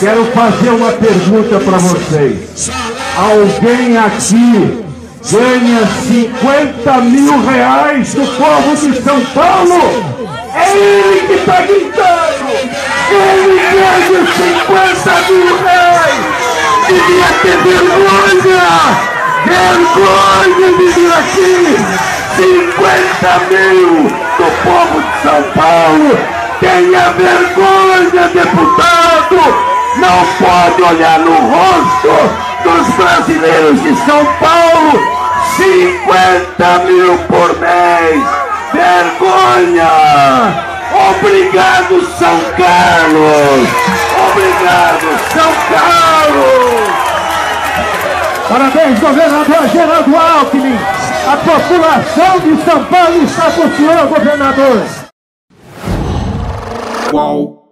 Quero fazer uma pergunta para vocês. Alguém aqui ganha 50 mil reais do povo de São Paulo? É ele que está gritando! Ele ganha 50 mil reais! Devia ter vergonha! Vergonha de vir aqui! 50 mil do povo de São Paulo! Tenha vergonha, deputado! Não pode olhar no rosto dos brasileiros de São Paulo 50 mil por mês. Vergonha! Obrigado, São Carlos! Obrigado, São Carlos! Parabéns, governador Geraldo Alckmin! A população de São Paulo está com o senhor, governador! Qual?